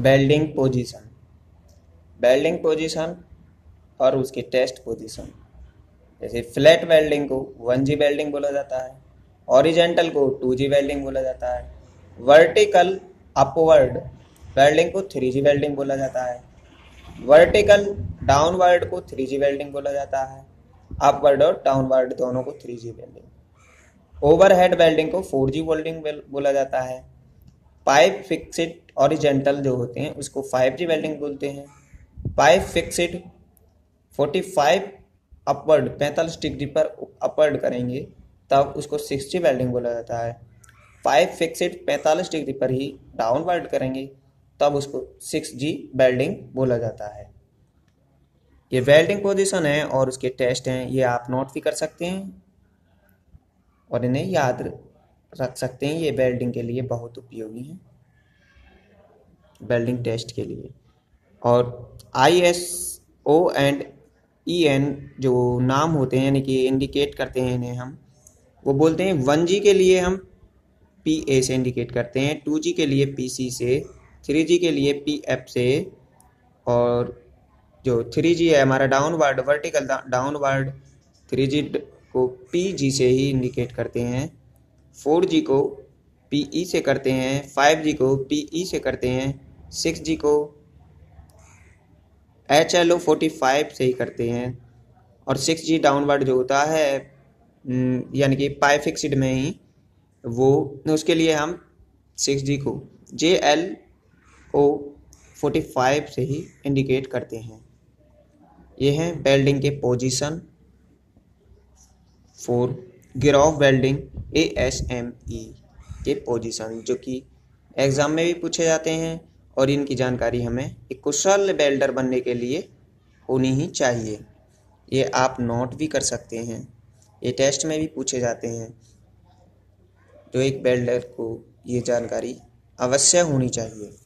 Welding position, welding position और उसकी test position. जैसे फ्लैट वेल्डिंग को वन जी वेल्डिंग बोला जाता है ऑरिजेंटल को टू जी वेल्डिंग बोला जाता है, वर्टिकल अपवर्ड वेल्डिंग को थ्री जी वेल्डिंग बोला जाता है, वर्टिकल डाउनवर्ड को थ्री जी वेल्डिंग बोला जाता है, अपवर्ड और डाउनवर्ड दोनों को three G welding. Overhead welding को फोर जी वेल्डिंग बोला जाता है पाइप फिक्सड ऑरिजेंटल जो होते हैं, उसको फाइव जी वेल्डिंग बोलते हैं। Pipe fixed forty five upward पैंतालीस डिग्री पर अपवर्ड करेंगे, तब उसको सिक्स जी वेल्डिंग बोला जाता है। पाइप फिक्सड पैंतालीस डिग्री पर ही डाउनवर्ड करेंगे, तब उसको सिक्स जी वेल्डिंग बोला जाता है। ये वेल्डिंग पोजीशन है और उसके टेस्ट हैं, ये आप नोट भी कर सकते हैं और इन्हें याद रख सकते हैं, ये वेल्डिंग के लिए बहुत उपयोगी हैं। वेल्डिंग टेस्ट के लिए। और I S O and E N जो नाम होते हैं, यानी कि इंडिकेट करते हैं इन्हें हम, वो बोलते हैं वन जी के लिए हम पी ए से इंडिकेट करते हैं टू जी के लिए पी सी से थ्री जी के लिए पी एफ़ से, और जो थ्री जी है, हमारा downward vertical downward three G को पी जी से ही इंडिकेट करते हैं फोर जी को पी ई से करते हैं फाइव जी को पी ई से करते हैं सिक्स जी को H L O forty five से ही करते हैं। और सिक्स जी डाउनवर्ड जो होता है यानी कि पाई फिक्सड में ही, वो, उसके लिए हम सिक्स जी को J L O forty five से ही इंडिकेट करते हैं। ये हैं वेल्डिंग के position for groove welding A S M E के पोजीशन जो कि एग्ज़ाम में भी पूछे जाते हैं। और इनकी जानकारी हमें एक कुशल बेल्डर बनने के लिए होनी ही चाहिए। ये आप नोट भी कर सकते हैं। ये टेस्ट में भी पूछे जाते हैं। तो एक बेल्डर को ये जानकारी अवश्य होनी चाहिए।